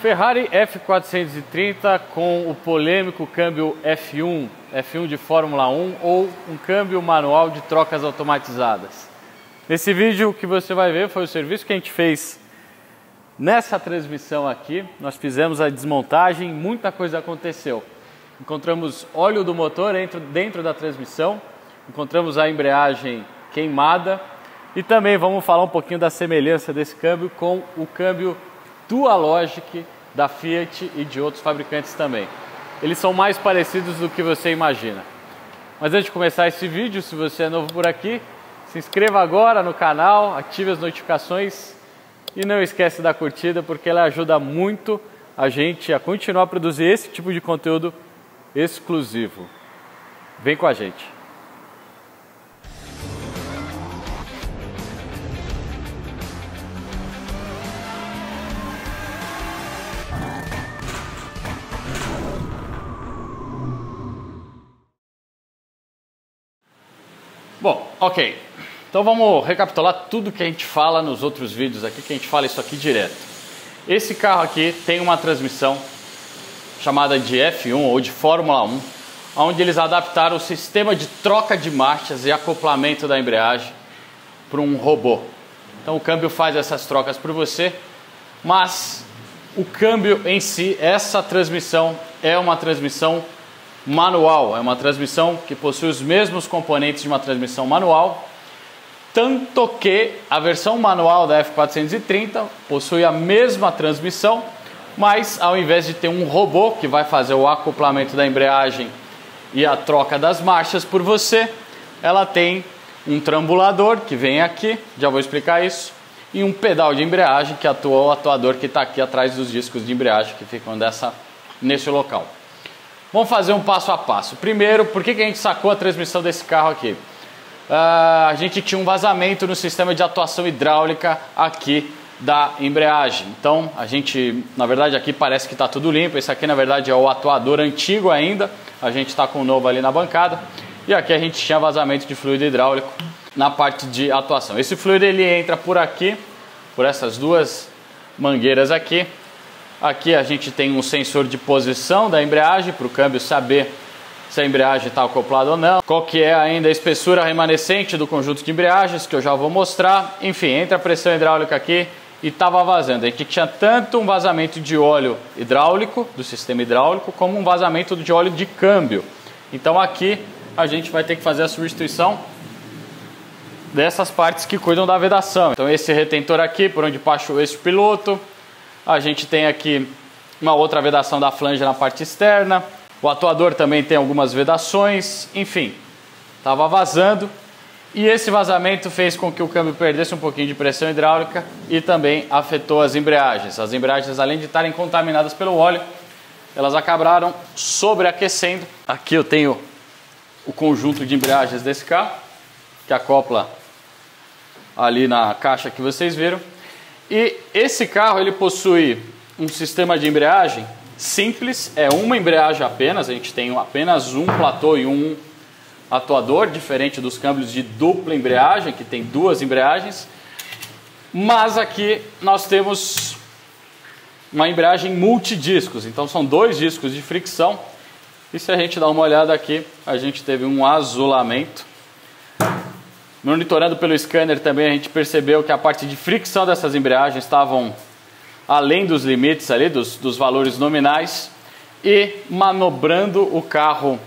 Ferrari F430 com o polêmico câmbio F1, F1 de Fórmula 1 ou um câmbio manual de trocas automatizadas. Nesse vídeo que você vai ver foi o serviço que a gente fez nessa transmissão aqui. Nós fizemos a desmontagem, muita coisa aconteceu. Encontramos óleo do motor dentro, dentro da transmissão, encontramos a embreagem queimada e também vamos falar um pouquinho da semelhança desse câmbio com o câmbio Dualogic da Fiat e de outros fabricantes também. Eles são mais parecidos do que você imagina. Mas antes de começar esse vídeo, se você é novo por aqui, se inscreva agora no canal, ative as notificações e não esquece da curtida porque ela ajuda muito a gente a continuar a produzir esse tipo de conteúdo exclusivo. Vem com a gente. Bom, ok. Então vamos recapitular tudo que a gente fala nos outros vídeos aqui, que a gente fala isso aqui direto. Esse carro aqui tem uma transmissão chamada de F1 ou de Fórmula 1, onde eles adaptaram o sistema de troca de marchas e acoplamento da embreagem para um robô. Então o câmbio faz essas trocas por você, mas o câmbio em si, essa transmissão é uma transmissão manual, é uma transmissão que possui os mesmos componentes de uma transmissão manual, tanto que a versão manual da F430 possui a mesma transmissão, mas ao invés de ter um robô que vai fazer o acoplamento da embreagem e a troca das marchas por você, ela tem um trambulador que vem aqui, já vou explicar isso, e um pedal de embreagem que atua o atuador que está aqui atrás dos discos de embreagem que ficam dessa, nesse local. Vamos fazer um passo a passo. Primeiro, por que, que a gente sacou a transmissão desse carro aqui? Uh, a gente tinha um vazamento no sistema de atuação hidráulica aqui da embreagem. Então, a gente, na verdade, aqui parece que está tudo limpo. Esse aqui, na verdade, é o atuador antigo ainda. A gente está com o novo ali na bancada. E aqui a gente tinha vazamento de fluido hidráulico na parte de atuação. Esse fluido ele entra por aqui, por essas duas mangueiras aqui, Aqui a gente tem um sensor de posição da embreagem para o câmbio saber se a embreagem está acoplada ou não. Qual que é ainda a espessura remanescente do conjunto de embreagens que eu já vou mostrar. Enfim, entra a pressão hidráulica aqui e estava vazando. A gente tinha tanto um vazamento de óleo hidráulico, do sistema hidráulico, como um vazamento de óleo de câmbio. Então aqui a gente vai ter que fazer a substituição dessas partes que cuidam da vedação. Então esse retentor aqui, por onde passa o eixo piloto, a gente tem aqui uma outra vedação da flange na parte externa. O atuador também tem algumas vedações. Enfim, estava vazando. E esse vazamento fez com que o câmbio perdesse um pouquinho de pressão hidráulica e também afetou as embreagens. As embreagens, além de estarem contaminadas pelo óleo, elas acabaram sobreaquecendo. Aqui eu tenho o conjunto de embreagens desse carro, que acopla ali na caixa que vocês viram. E esse carro ele possui um sistema de embreagem simples, é uma embreagem apenas, a gente tem apenas um platô e um atuador, diferente dos câmbios de dupla embreagem, que tem duas embreagens. Mas aqui nós temos uma embreagem multidiscos, então são dois discos de fricção. E se a gente dá uma olhada aqui, a gente teve um azulamento Monitorando pelo scanner também a gente percebeu que a parte de fricção dessas embreagens estavam além dos limites ali, dos, dos valores nominais e manobrando o carro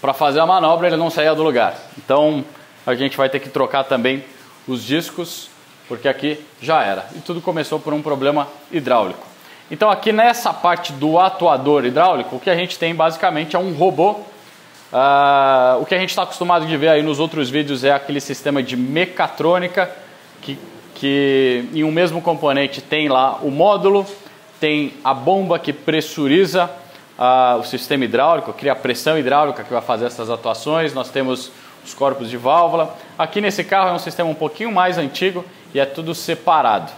para fazer a manobra ele não saía do lugar. Então a gente vai ter que trocar também os discos porque aqui já era. E tudo começou por um problema hidráulico. Então aqui nessa parte do atuador hidráulico, o que a gente tem basicamente é um robô Uh, o que a gente está acostumado de ver aí nos outros vídeos é aquele sistema de mecatrônica que, que em um mesmo componente tem lá o módulo, tem a bomba que pressuriza uh, o sistema hidráulico, cria a pressão hidráulica que vai fazer essas atuações, nós temos os corpos de válvula. Aqui nesse carro é um sistema um pouquinho mais antigo e é tudo separado,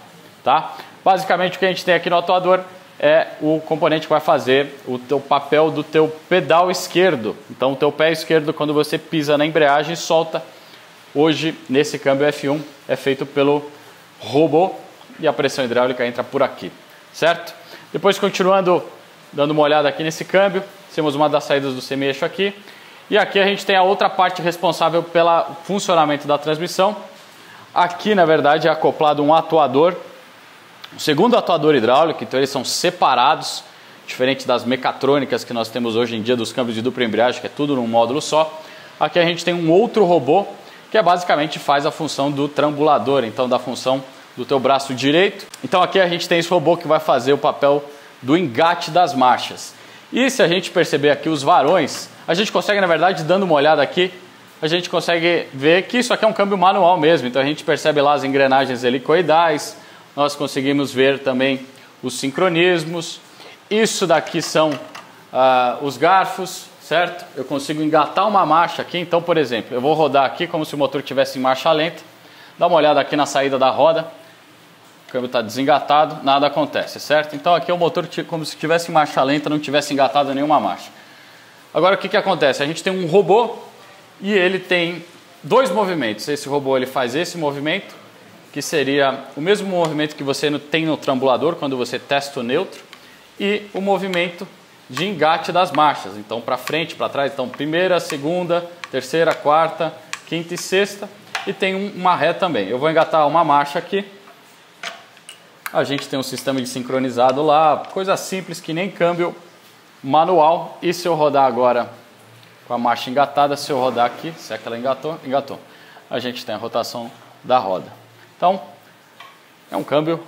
tá? Basicamente o que a gente tem aqui no atuador é o componente que vai fazer o teu papel do teu pedal esquerdo. Então, o teu pé esquerdo, quando você pisa na embreagem, solta. Hoje, nesse câmbio F1, é feito pelo robô e a pressão hidráulica entra por aqui. certo? Depois continuando, dando uma olhada aqui nesse câmbio, temos uma das saídas do semi-eixo aqui. E aqui a gente tem a outra parte responsável pelo funcionamento da transmissão. Aqui, na verdade, é acoplado um atuador, o segundo atuador hidráulico, então eles são separados, diferente das mecatrônicas que nós temos hoje em dia dos câmbios de dupla embreagem, que é tudo num módulo só. Aqui a gente tem um outro robô que é basicamente faz a função do trambulador, então da função do teu braço direito. Então aqui a gente tem esse robô que vai fazer o papel do engate das marchas. E se a gente perceber aqui os varões, a gente consegue, na verdade, dando uma olhada aqui, a gente consegue ver que isso aqui é um câmbio manual mesmo. Então a gente percebe lá as engrenagens helicoidais, nós conseguimos ver também os sincronismos. Isso daqui são ah, os garfos, certo? Eu consigo engatar uma marcha aqui. Então, por exemplo, eu vou rodar aqui como se o motor tivesse em marcha lenta. Dá uma olhada aqui na saída da roda. O câmbio está desengatado, nada acontece, certo? Então aqui é o motor como se estivesse em marcha lenta, não tivesse engatado nenhuma marcha. Agora o que, que acontece? A gente tem um robô e ele tem dois movimentos. Esse robô ele faz esse movimento, que seria o mesmo movimento que você tem no trambulador quando você testa o neutro, e o movimento de engate das marchas. Então, para frente, para trás. Então, primeira, segunda, terceira, quarta, quinta e sexta. E tem uma ré também. Eu vou engatar uma marcha aqui. A gente tem um sistema de sincronizado lá, coisa simples que nem câmbio manual. E se eu rodar agora com a marcha engatada, se eu rodar aqui, se é que ela engatou, engatou. A gente tem a rotação da roda. Então, é um câmbio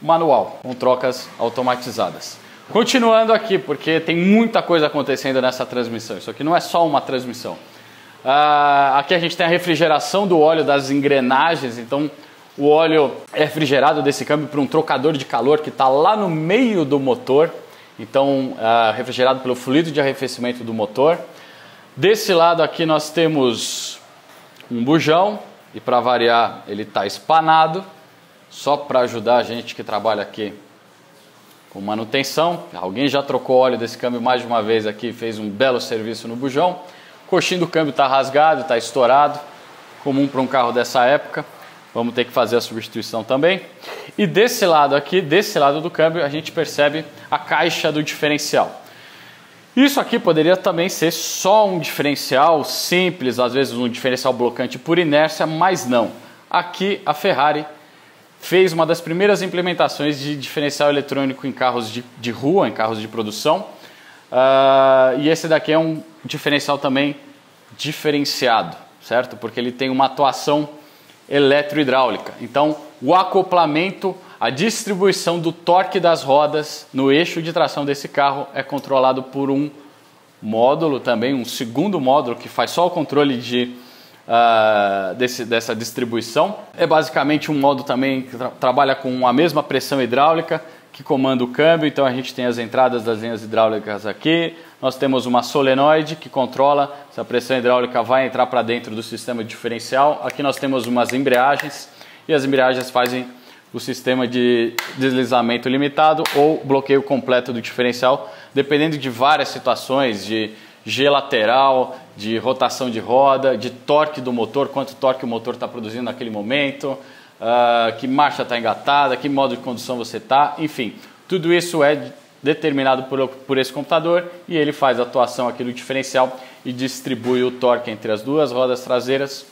manual, com trocas automatizadas. Continuando aqui, porque tem muita coisa acontecendo nessa transmissão. Isso aqui não é só uma transmissão. Uh, aqui a gente tem a refrigeração do óleo das engrenagens. Então, o óleo é refrigerado desse câmbio para um trocador de calor que está lá no meio do motor. Então, uh, refrigerado pelo fluido de arrefecimento do motor. Desse lado aqui nós temos um bujão e para variar ele está espanado, só para ajudar a gente que trabalha aqui com manutenção. Alguém já trocou óleo desse câmbio mais de uma vez aqui, fez um belo serviço no bujão. O coxinho do câmbio está rasgado, está estourado, comum para um carro dessa época. Vamos ter que fazer a substituição também. E desse lado aqui, desse lado do câmbio, a gente percebe a caixa do diferencial. Isso aqui poderia também ser só um diferencial simples, às vezes um diferencial blocante por inércia, mas não. Aqui a Ferrari fez uma das primeiras implementações de diferencial eletrônico em carros de, de rua, em carros de produção. Uh, e esse daqui é um diferencial também diferenciado, certo? Porque ele tem uma atuação eletrohidráulica. Então, o acoplamento, a distribuição do torque das rodas no eixo de tração desse carro é controlado por um módulo também, um segundo módulo que faz só o controle de uh, desse, dessa distribuição. É basicamente um modo também que tra trabalha com a mesma pressão hidráulica que comanda o câmbio, então a gente tem as entradas das linhas hidráulicas aqui, nós temos uma solenoide que controla se a pressão hidráulica vai entrar para dentro do sistema diferencial. Aqui nós temos umas embreagens e as embreagens fazem o sistema de deslizamento limitado ou bloqueio completo do diferencial, dependendo de várias situações de G lateral, de rotação de roda, de torque do motor, quanto torque o motor está produzindo naquele momento, uh, que marcha está engatada, que modo de condução você está, enfim, tudo isso é determinado por, por esse computador e ele faz a atuação aqui do diferencial e distribui o torque entre as duas rodas traseiras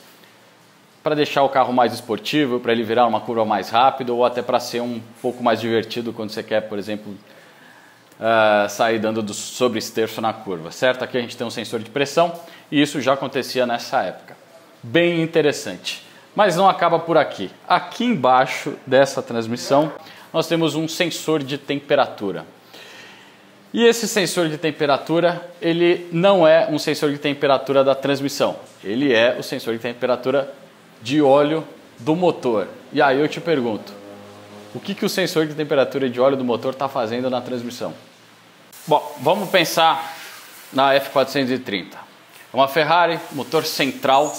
para deixar o carro mais esportivo, para ele virar uma curva mais rápido ou até para ser um pouco mais divertido quando você quer, por exemplo, uh, sair dando do sobre-esterço na curva, certo? Aqui a gente tem um sensor de pressão e isso já acontecia nessa época. Bem interessante. Mas não acaba por aqui. Aqui embaixo dessa transmissão nós temos um sensor de temperatura. E esse sensor de temperatura, ele não é um sensor de temperatura da transmissão. Ele é o sensor de temperatura de óleo do motor. E aí eu te pergunto, o que, que o sensor de temperatura de óleo do motor está fazendo na transmissão? Bom, vamos pensar na F430. É uma Ferrari, motor central.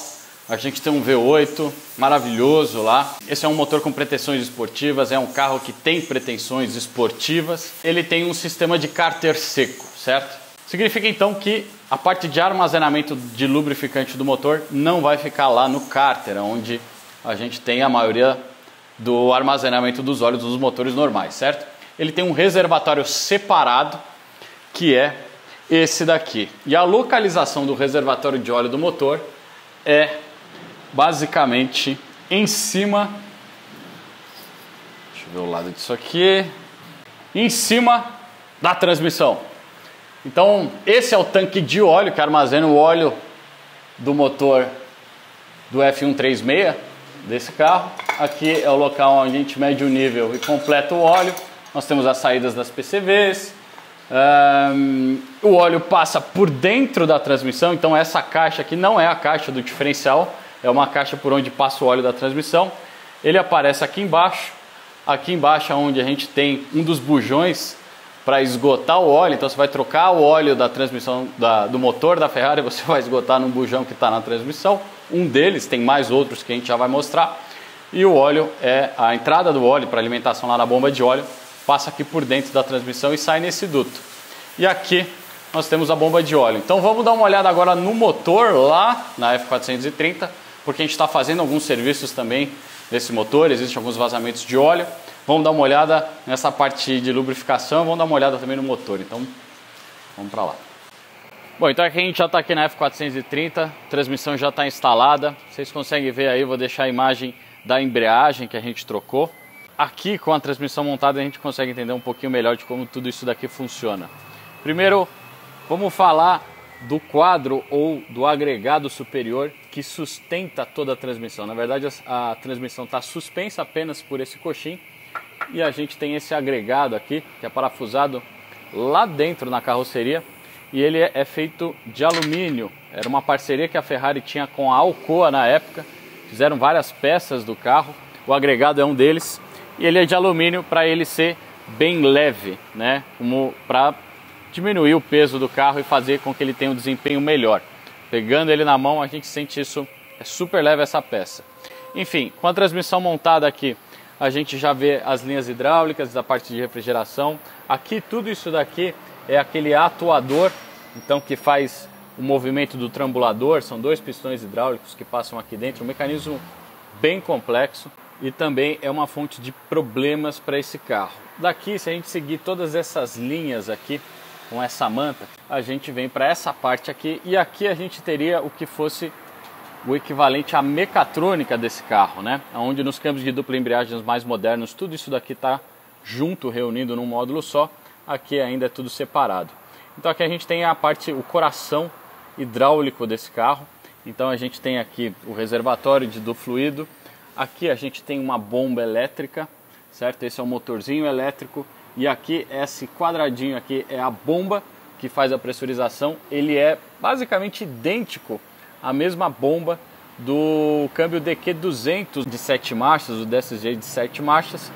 A gente tem um V8 maravilhoso lá. Esse é um motor com pretensões esportivas, é um carro que tem pretensões esportivas. Ele tem um sistema de cárter seco, certo? Significa então que a parte de armazenamento de lubrificante do motor não vai ficar lá no cárter, onde a gente tem a maioria do armazenamento dos óleos dos motores normais, certo? ele tem um reservatório separado, que é esse daqui. E a localização do reservatório de óleo do motor é basicamente em cima. Deixa eu ver o lado disso aqui. Em cima da transmissão. Então, esse é o tanque de óleo que armazena o óleo do motor do F136 desse carro. Aqui é o local onde a gente mede o nível e completa o óleo. Nós temos as saídas das PCVs. Um, o óleo passa por dentro da transmissão, então essa caixa aqui não é a caixa do diferencial, é uma caixa por onde passa o óleo da transmissão. Ele aparece aqui embaixo, aqui embaixo é onde a gente tem um dos bujões para esgotar o óleo. Então você vai trocar o óleo da transmissão da, do motor da Ferrari, você vai esgotar num bujão que está na transmissão. Um deles, tem mais outros que a gente já vai mostrar. E o óleo é a entrada do óleo para alimentação lá na bomba de óleo, passa aqui por dentro da transmissão e sai nesse duto. E aqui nós temos a bomba de óleo. Então vamos dar uma olhada agora no motor lá na F430, porque a gente está fazendo alguns serviços também desse motor, existem alguns vazamentos de óleo. Vamos dar uma olhada nessa parte de lubrificação, vamos dar uma olhada também no motor. Então vamos para lá. Bom, então aqui a gente já está aqui na F430, a transmissão já está instalada. Vocês conseguem ver aí, vou deixar a imagem da embreagem que a gente trocou. Aqui com a transmissão montada a gente consegue entender um pouquinho melhor de como tudo isso daqui funciona. Primeiro, vamos falar do quadro ou do agregado superior que sustenta toda a transmissão. Na verdade, a, a transmissão está suspensa apenas por esse coxim e a gente tem esse agregado aqui que é parafusado lá dentro na carroceria e ele é, é feito de alumínio. Era uma parceria que a Ferrari tinha com a Alcoa na época. Fizeram várias peças do carro. O agregado é um deles e ele é de alumínio para ele ser bem leve, né? Como para diminuir o peso do carro e fazer com que ele tenha um desempenho melhor. Pegando ele na mão, a gente sente isso, é super leve essa peça. Enfim, com a transmissão montada aqui, a gente já vê as linhas hidráulicas, a parte de refrigeração. Aqui tudo isso daqui é aquele atuador, então que faz o movimento do trambulador, são dois pistões hidráulicos que passam aqui dentro, um mecanismo bem complexo e também é uma fonte de problemas para esse carro. Daqui, se a gente seguir todas essas linhas aqui com essa manta, a gente vem para essa parte aqui e aqui a gente teria o que fosse o equivalente à mecatrônica desse carro, né? Onde nos câmbios de dupla embreagem mais modernos, tudo isso daqui está junto, reunido num módulo só. Aqui ainda é tudo separado. Então aqui a gente tem a parte, o coração hidráulico desse carro. Então a gente tem aqui o reservatório de, do fluido. Aqui a gente tem uma bomba elétrica, certo? Esse é o motorzinho elétrico. E aqui esse quadradinho aqui é a bomba que faz a pressurização. Ele é basicamente idêntico a mesma bomba do câmbio DQ200 de 7 marchas, o DSG de 7 marchas.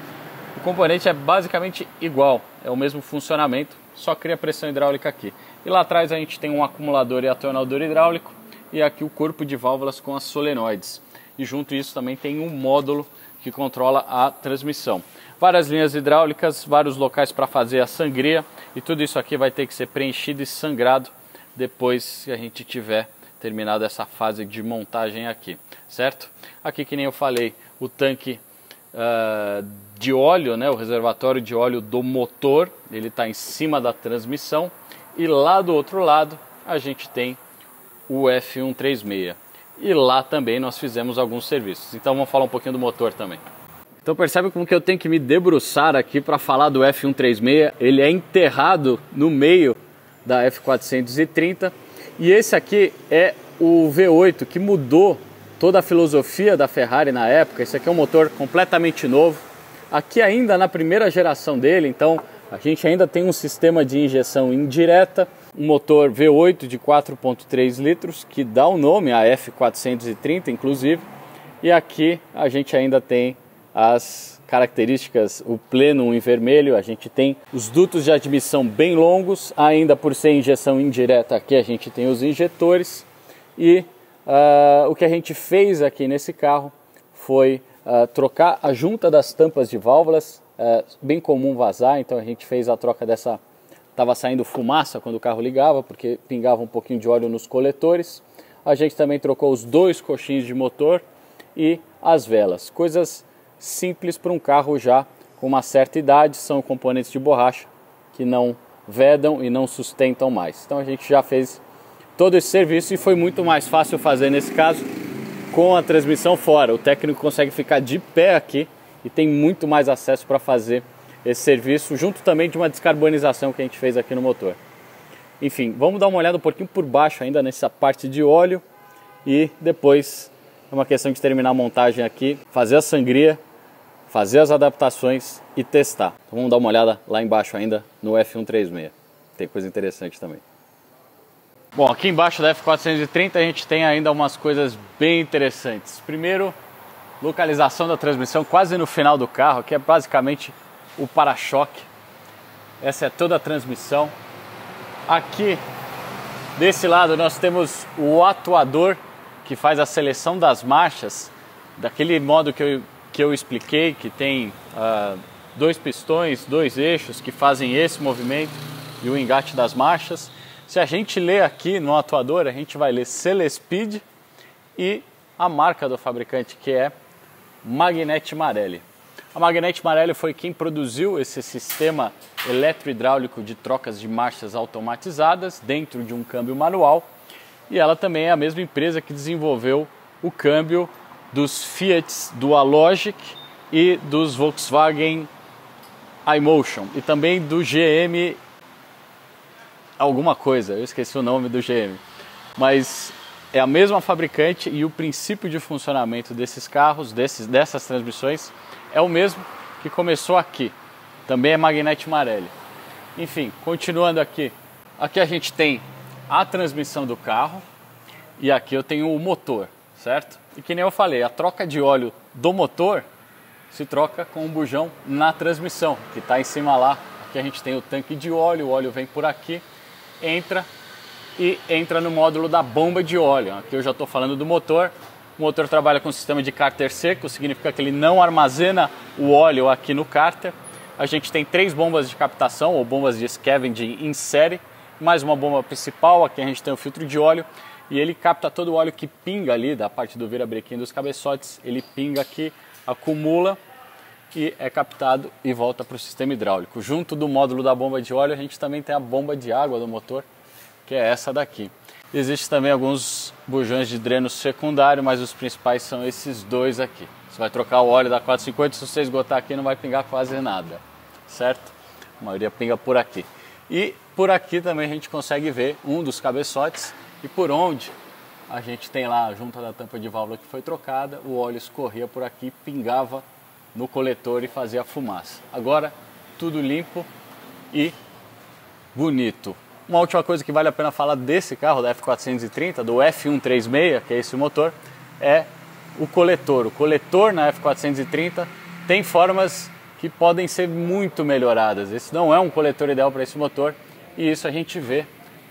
O componente é basicamente igual, é o mesmo funcionamento, só cria pressão hidráulica aqui. E lá atrás a gente tem um acumulador e acionador hidráulico e aqui o corpo de válvulas com as solenoides. E junto isso também tem um módulo que controla a transmissão. Várias linhas hidráulicas, vários locais para fazer a sangria e tudo isso aqui vai ter que ser preenchido e sangrado depois que a gente tiver terminada essa fase de montagem aqui, certo? Aqui que nem eu falei, o tanque uh, de óleo, né, o reservatório de óleo do motor, ele está em cima da transmissão e lá do outro lado a gente tem o F136 e lá também nós fizemos alguns serviços. Então vamos falar um pouquinho do motor também. Então percebe como que eu tenho que me debruçar aqui para falar do F136. Ele é enterrado no meio da F430 e esse aqui é o V8 que mudou toda a filosofia da Ferrari na época. Esse aqui é um motor completamente novo. Aqui ainda na primeira geração dele, então a gente ainda tem um sistema de injeção indireta, um motor V8 de 4.3 litros que dá o nome a F430 inclusive. E aqui a gente ainda tem as características, o pleno em vermelho, a gente tem os dutos de admissão bem longos, ainda por ser injeção indireta, aqui a gente tem os injetores e uh, o que a gente fez aqui nesse carro foi uh, trocar a junta das tampas de válvulas, uh, bem comum vazar, então a gente fez a troca dessa, estava saindo fumaça quando o carro ligava, porque pingava um pouquinho de óleo nos coletores. A gente também trocou os dois coxins de motor e as velas, coisas simples para um carro já com uma certa idade, são componentes de borracha que não vedam e não sustentam mais. Então a gente já fez todo esse serviço e foi muito mais fácil fazer nesse caso com a transmissão fora. O técnico consegue ficar de pé aqui e tem muito mais acesso para fazer esse serviço, junto também de uma descarbonização que a gente fez aqui no motor. Enfim, vamos dar uma olhada um pouquinho por baixo ainda nessa parte de óleo e depois é uma questão de terminar a montagem aqui, fazer a sangria, fazer as adaptações e testar. Então vamos dar uma olhada lá embaixo ainda no F136. Tem coisa interessante também. Bom, aqui embaixo da F430 a gente tem ainda umas coisas bem interessantes. Primeiro, localização da transmissão quase no final do carro, que é basicamente o para-choque. Essa é toda a transmissão. Aqui desse lado nós temos o atuador que faz a seleção das marchas daquele modo que eu, que eu expliquei, que tem uh, dois pistões, dois eixos que fazem esse movimento e o engate das marchas. Se a gente ler aqui no atuador, a gente vai ler Celespeed e a marca do fabricante que é Magnete Marelli. A Magnete Marelli foi quem produziu esse sistema eletrohidráulico de trocas de marchas automatizadas dentro de um câmbio manual e ela também é a mesma empresa que desenvolveu o câmbio dos Fiat Dualogic e dos Volkswagen iMotion e também do GM alguma coisa, eu esqueci o nome do GM. Mas é a mesma fabricante e o princípio de funcionamento desses carros, desses, dessas transmissões, é o mesmo que começou aqui. Também é Magnete Marelli. Enfim, continuando aqui. Aqui a gente tem a transmissão do carro e aqui eu tenho o motor, certo? E que nem eu falei, a troca de óleo do motor se troca com o bujão na transmissão, que está em cima lá. Aqui a gente tem o tanque de óleo, o óleo vem por aqui, entra e entra no módulo da bomba de óleo. Aqui eu já estou falando do motor. O motor trabalha com o sistema de cárter seco, significa que ele não armazena o óleo aqui no cárter. A gente tem três bombas de captação ou bombas de scavenging em série, mais uma bomba principal. Aqui a gente tem o filtro de óleo e ele capta todo o óleo que pinga ali da parte do virabrequim dos cabeçotes. Ele pinga aqui, acumula e é captado e volta para o sistema hidráulico. Junto do módulo da bomba de óleo, a gente também tem a bomba de água do motor, que é essa daqui. Existem também alguns bujões de dreno secundário, mas os principais são esses dois aqui. Você vai trocar o óleo da 450, se você esgotar aqui não vai pingar quase nada, certo? A maioria pinga por aqui. E por aqui também a gente consegue ver um dos cabeçotes e por onde a gente tem lá a junta da tampa de válvula que foi trocada, o óleo escorria por aqui, pingava no coletor e fazia fumaça. Agora tudo limpo e bonito. Uma última coisa que vale a pena falar desse carro, da F430, do F136, que é esse motor, é o coletor. O coletor na F430 tem formas que podem ser muito melhoradas. Esse não é um coletor ideal para esse motor e isso a gente vê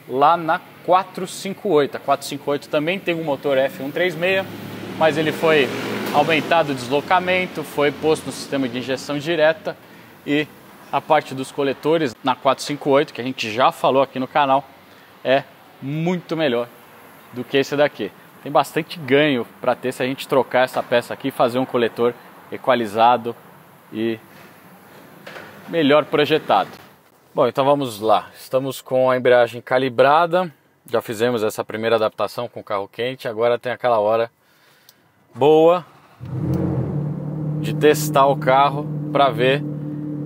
lá na 458. A 458 também tem um motor F136, mas ele foi aumentado o deslocamento, foi posto no sistema de injeção direta e a parte dos coletores na 458, que a gente já falou aqui no canal, é muito melhor do que esse daqui. Tem bastante ganho para ter se a gente trocar essa peça aqui e fazer um coletor equalizado e melhor projetado. Bom, então vamos lá. Estamos com a embreagem calibrada. Já fizemos essa primeira adaptação com o carro quente. Agora tem aquela hora boa de testar o carro para ver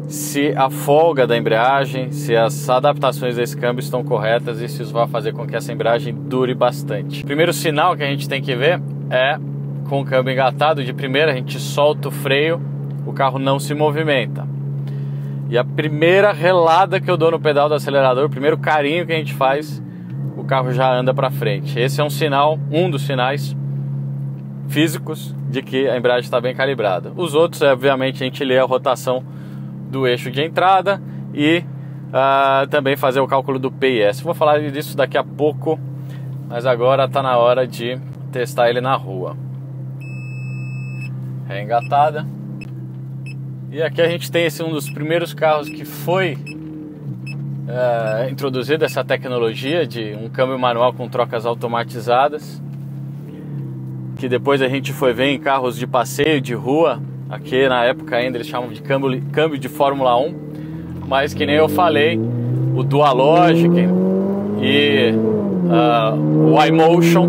se a folga da embreagem, se as adaptações desse câmbio estão corretas e se isso vai fazer com que essa embreagem dure bastante. Primeiro sinal que a gente tem que ver é com o câmbio engatado, de primeira a gente solta o freio, o carro não se movimenta. E a primeira relada que eu dou no pedal do acelerador, o primeiro carinho que a gente faz, o carro já anda para frente. Esse é um sinal, um dos sinais físicos de que a embreagem está bem calibrada. Os outros, obviamente, a gente lê a rotação do eixo de entrada e uh, também fazer o cálculo do PIS. Vou falar disso daqui a pouco, mas agora está na hora de testar ele na rua. É engatada. E aqui a gente tem esse um dos primeiros carros que foi uh, introduzida essa tecnologia de um câmbio manual com trocas automatizadas que depois a gente foi ver em carros de passeio de rua. Aqui na época ainda eles chamam de câmbio, câmbio de Fórmula 1, mas que nem eu falei, o Dualogic e uh, o iMotion,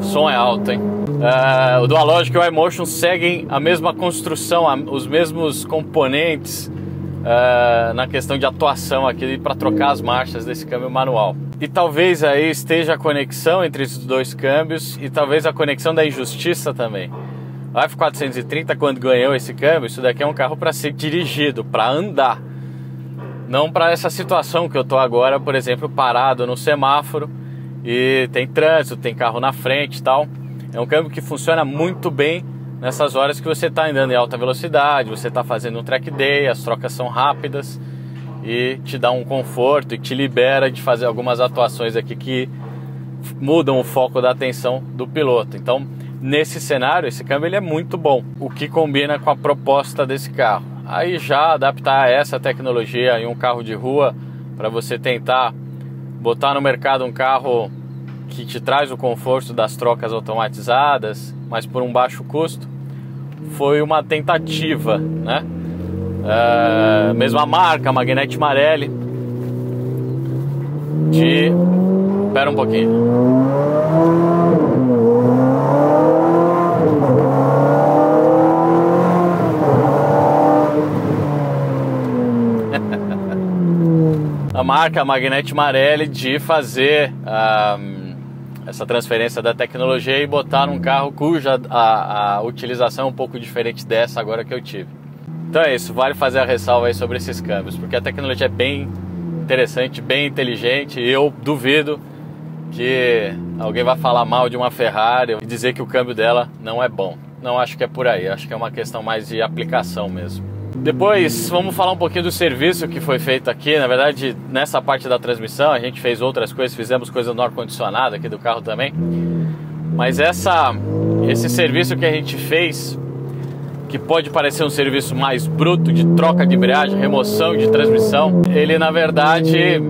o som é alto, hein? Uh, o Dualogic e o iMotion seguem a mesma construção, os mesmos componentes uh, na questão de atuação aqui para trocar as marchas desse câmbio manual. E talvez aí esteja a conexão entre esses dois câmbios e talvez a conexão da injustiça também. O F430, quando ganhou esse câmbio, isso daqui é um carro para ser dirigido, para andar. Não para essa situação que eu estou agora, por exemplo, parado no semáforo e tem trânsito, tem carro na frente e tal. É um câmbio que funciona muito bem nessas horas que você está andando em alta velocidade, você está fazendo um track day, as trocas são rápidas e te dá um conforto e te libera de fazer algumas atuações aqui que mudam o foco da atenção do piloto. Então, nesse cenário, esse câmbio ele é muito bom, o que combina com a proposta desse carro. Aí já adaptar essa tecnologia em um carro de rua para você tentar botar no mercado um carro que te traz o conforto das trocas automatizadas, mas por um baixo custo, foi uma tentativa, né? É, mesma marca, Magnete Marelli, de... Espera um pouquinho. a marca Magnete Marelli de fazer um, essa transferência da tecnologia e botar num carro cuja a, a, utilização é um pouco diferente dessa agora que eu tive. Então é isso, vale fazer a ressalva aí sobre esses câmbios, porque a tecnologia é bem interessante, bem inteligente e eu duvido que alguém vai falar mal de uma Ferrari e dizer que o câmbio dela não é bom. Não acho que é por aí, acho que é uma questão mais de aplicação mesmo. Depois vamos falar um pouquinho do serviço que foi feito aqui. Na verdade, nessa parte da transmissão a gente fez outras coisas, fizemos coisa no ar-condicionado aqui do carro também. Mas essa, esse serviço que a gente fez, que pode parecer um serviço mais bruto de troca de embreagem, remoção de transmissão, ele na verdade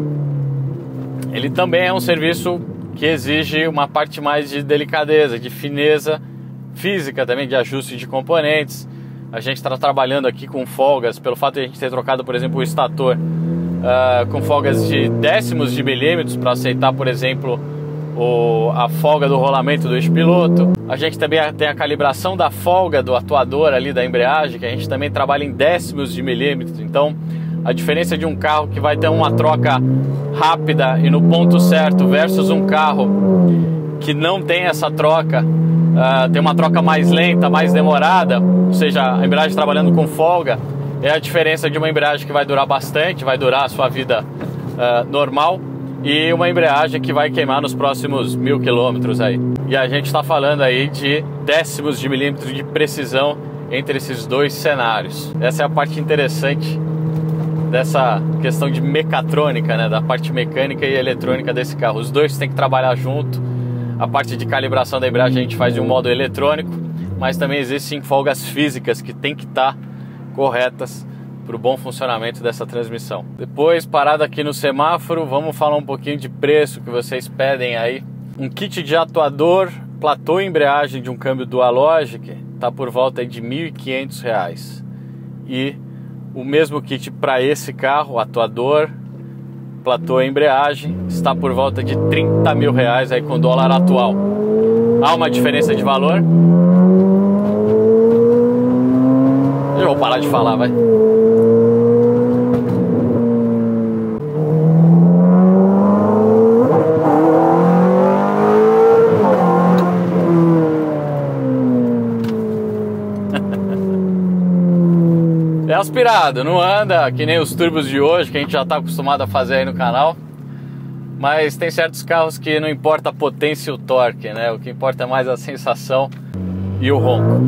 ele também é um serviço que exige uma parte mais de delicadeza, de fineza física também, de ajuste de componentes a gente está trabalhando aqui com folgas, pelo fato de a gente ter trocado, por exemplo, o estator uh, com folgas de décimos de milímetros para aceitar, por exemplo, o, a folga do rolamento do eixo-piloto. A gente também tem a calibração da folga do atuador ali da embreagem, que a gente também trabalha em décimos de milímetros. Então, a diferença de um carro que vai ter uma troca rápida e no ponto certo versus um carro que não tem essa troca uh, tem uma troca mais lenta, mais demorada, ou seja, a embreagem trabalhando com folga, é a diferença de uma embreagem que vai durar bastante, vai durar a sua vida uh, normal, e uma embreagem que vai queimar nos próximos mil quilômetros aí. E a gente está falando aí de décimos de milímetro de precisão entre esses dois cenários. Essa é a parte interessante dessa questão de mecatrônica, né, da parte mecânica e eletrônica desse carro. Os dois têm que trabalhar junto a parte de calibração da embreagem a gente faz de um modo eletrônico, mas também existem folgas físicas que tem que estar tá corretas para o bom funcionamento dessa transmissão. Depois, parado aqui no semáforo, vamos falar um pouquinho de preço que vocês pedem aí. Um kit de atuador, platô e embreagem de um câmbio Dualogic está por volta de R$ 1.500. E o mesmo kit para esse carro, atuador, platô embreagem está por volta de 30 mil reais aí com o dólar atual. Há uma diferença de valor? Eu vou parar de falar, vai. Aspirado, não anda que nem os turbos de hoje que a gente já está acostumado a fazer aí no canal. Mas tem certos carros que não importa a potência e o torque, né? O que importa é mais a sensação e o ronco.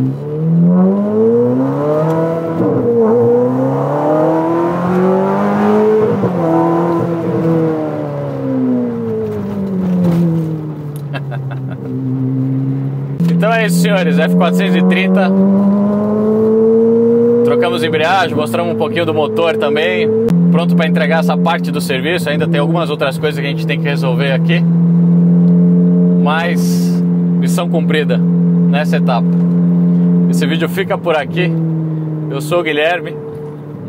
então é isso, senhores. F430 trocamos embreagem, mostramos um pouquinho do motor também. Pronto para entregar essa parte do serviço. Ainda tem algumas outras coisas que a gente tem que resolver aqui. Mas missão cumprida nessa etapa. Esse vídeo fica por aqui. Eu sou o Guilherme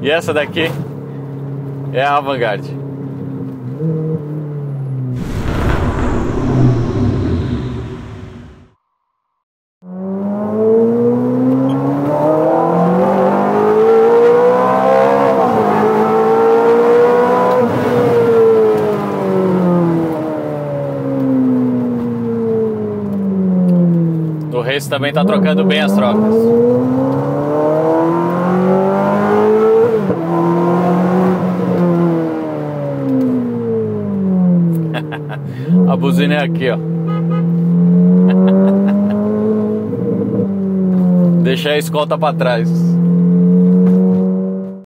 e essa daqui é a Avantgarde. O Reis também está trocando bem as trocas. A buzina é aqui, ó. Deixei a escolta para trás.